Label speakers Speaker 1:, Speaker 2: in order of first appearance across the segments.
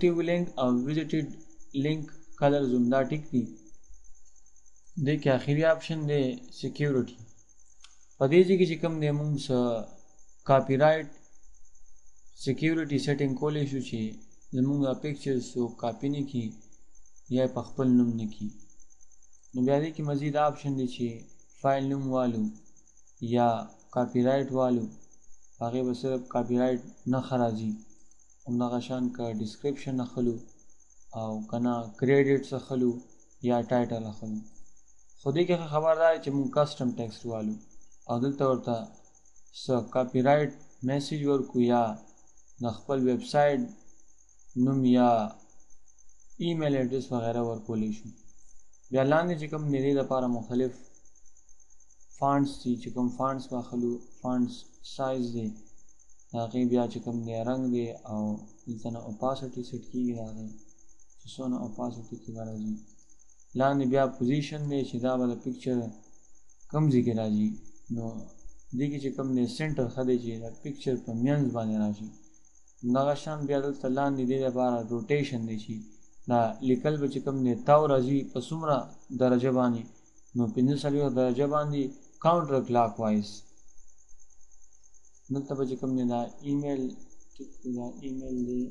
Speaker 1: Active Link او Visited Link کلر زوم دا ټیک دی دې کې اخیری آپشن دی سکیورټي په دې ځای کې چې کوم دی موږ سره کاپی رائټ سکیورټي سیټینګ کولای شو چې زموږ پکچرز سو کاپی نه کی یا په خپل نوم نه کی نو بیا دې کې مزید آپشن دی چې فایل نوم والو یا کاپی رائټ والو هغه به صرف کاپی رائټ نه خراځي همدغه شان که ډیسکریپشن اخلو او کنه کریډټس اخلو یا ټایټل اخلو خو دې کې خبر دا چې مونږ کسٹم ټیکسټ والو او دلته ورته س کاپی رائټ میسج ورکو یا د خپل ویب سایټ نوم یا ایمیل ایډرس وغیرہ ورکول شو بیا لاندې چې کوم دې لپاره مختلف فانټس دي چې کوم فانټس به اخلو فانټس سایز دی د هغې بیا چې کوم دی رنګ دی او دلته نه اوپاسټي سیټ کېږي د هغې چې څونه اوپاسټي کې به راځي لاندې بیا پوزیشن دی چې دا به د پکچر کوم ځای کې راځي نو دې کې چې کوم دی سنټر ښه دی چې د پکچر په منځ باندې راشي دغه شان بیا دلته لاندې دې لپاره روټیشن دی چې دا لیکل به چې کوم دی تاو راځي په څومره درجه باندې نو پنځه څلوېښت درجه باندې کاونټر کلاک وایز دلته به چې کوم دی دا ایمیل ټیک دی دا ایمیل دی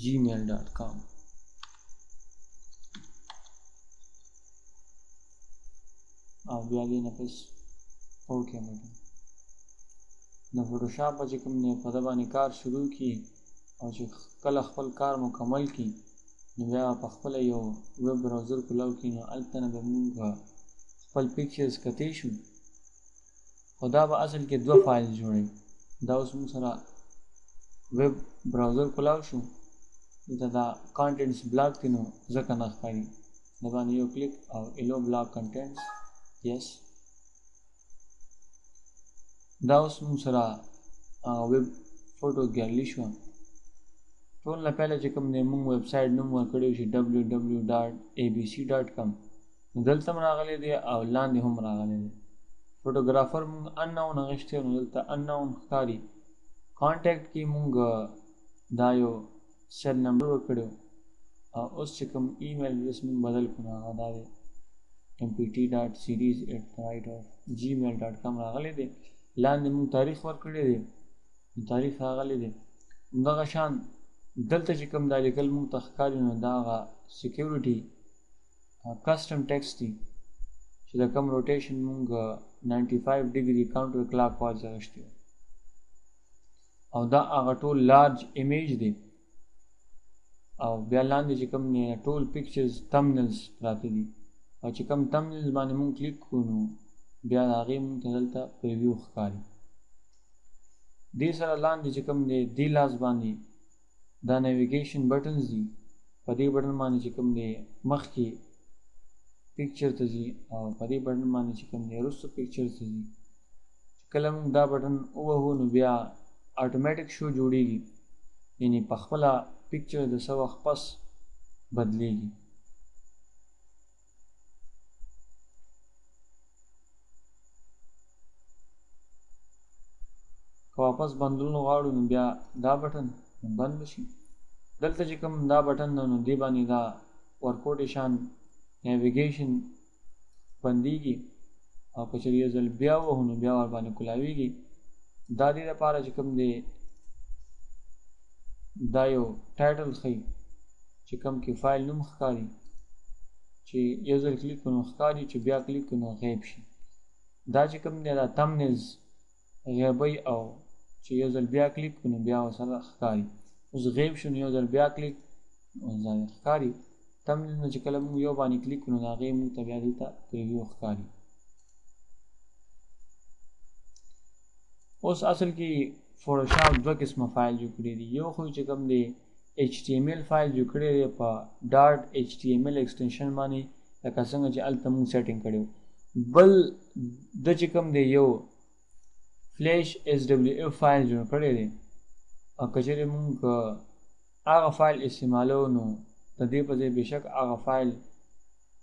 Speaker 1: جیمیل ډاټ کام او بیا دې نه پس اوکې مټه د فوټوشاپ چې کوم دی په ده باندې کار شروع کړي او چې کله خپل کار مکمل کړي نو بیا به پخپله یو ویب براوزر کلاو کړي نو هلته نه به موږ خپل پکچرز کتی شو خو دا به اصل کې دوه فایل جوړي دا اوس موږ سره ویب براوزر کلاو شو دلته دا کانټینټس بلاک دی نو ځکه نه ښکاري د باندې یو کلیک او الو بلاک کانټینټس یس دا اوس موږ سره ویب فوټو ګیلري شو ټول نه پهله چې کوم دی موږ ویب سایټ نوم ورکړی چې www.abc.com دلته هم راغلی دی او لاندې هم راغلی دی فوټوګرافر موږ اناون غشته نو دلته اناون ښکاری کانټیکټ کې موږ دا یو سر نمبر ورکړو او اوس چې کوم ایمیل ایډریس موږ بدل کړو هغه دا دی mpt.series@gmail.com راغلی دی لاندې موږ تاریخ ورکړی دی تاریخ راغلی دی دغه شان دلته چې کوم دا لیکل موږ ته ښکاري نو دا هغه سیکیورټي کسټم ټیکس دی چې د کوم روټیشن موږ 95 ډیګري کاونټر کلاک وال سره شته او دا هغه ټول لارج ایمیج دی او بیا لاندې چې کوم دی ټول پکچرز تمنلز پراته دي او چې کوم تمنلز باندې مونږ کلیک کو نو بیا د هغې مونږ ته دلته پریویو ښکاري دې سره لاندې چې کوم دی دې لاس باندې دا نویګیشن بټنز دي په دې بټن باندې چې کوم دی مخکې پکچر ته ځي او په دې بټن باندې چې کوم دی وروسته پکچر ته ځي چې کله موږ دا بټن ووهو نو بیا اتوماتیک شو جوړیږي یعنی په خپله پکچر د څه وخت پس بدلیږي که واپس بندلون غواړو نو بیا دا بټن بند بشي دلته چې کوم دا بټن ده نو دی باندې دا ورکوټې شان نیویګیشن بندیږي او که چېرې یو ځل بیا ووهو نو بیا ورباندې کولاویږي دا دې لپاره چې کوم دی دا یو ټایټل ښیي چې کوم کې فایل نوم ښکاري چې یو ځل کلیک کړو ښکاري چې بیا کلیک کړو غیب شي دا چې کوم دی دا تمنیلز غیبی او چې یو ځل بیا کلیک کو نو بیا وسره ښکاری اوس غیب شو نو یو ځل بیا کلیک ځان ښکاری تم نه چې کله موږ یو باندې کلیک کو نو دا غیب موږ ته بیا دلته پریویو ښکاری اوس اصل کې فوټوشاپ دوه قسمه فایل جوړ کړی دی یو خو چې کوم دی HTML فایل جوړ کړی دی په ډاټ HTML ایکسټنشن باندې لکه څنګه چې الته مونږ سیټینګ کړو بل د چې کوم دی یو فلیش اس ډبلیو اف فایل جوړ کړی دی او کچره مونږ هغه فایل استعمالو نو د دې په ځای بشک هغه فایل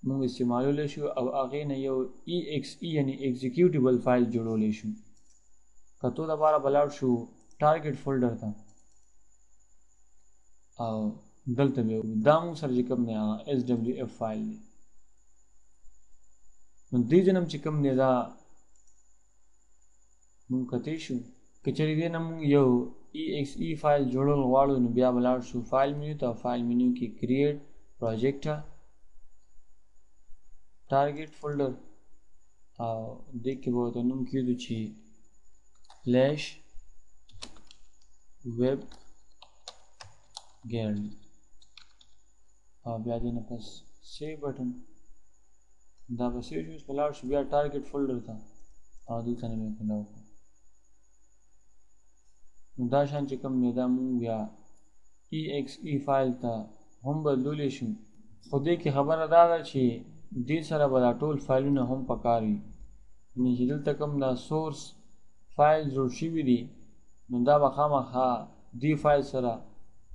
Speaker 1: موږ استعمالول شو او هغه نه یو ای ایکس ای یعنی ایگزیکیوټیبل فایل جوړول شو کته دا بار بلار شو ټارګټ فولډر ته او دلته به وګورو دا موږ سره چې کوم دی هغه اس ډبلیو اف فایل دی نو دې ځای نه چې کوم دی دا موږ کتی شو که چېرې دې نه موږ یو ای ایکس ای فایل جوړول غواړو نو بیا به لاړ شو فایل منیو ته فایل منیو کې کریټ پروجیکټ ټارګټ فولډر او دې کې به ورته نوم کېږدو چې فلش ویب ګیلډ او بیا دې نه پس سی بټن دا به سی شو په لاړ شو بیا ټارګټ فولډر ته او دلته نه مې کله وکړو نو دا شان چې کوم مې دا مونږ بیا ای ایکس ای فایل ته هم بدلولی شو خو دې کې خبره دا ده چې دې سره به دا ټول فایلونه هم پکار وي یعنی چې دلته کوم دا سورس فایل جوړ شوي دي نو دا به خامخا دې فایل سره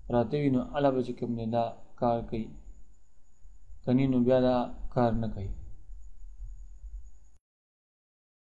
Speaker 1: پراته وي نو هله به چې کوم دی دا کار کوي کنی نو بیا دا کار نه کوي